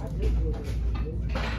I do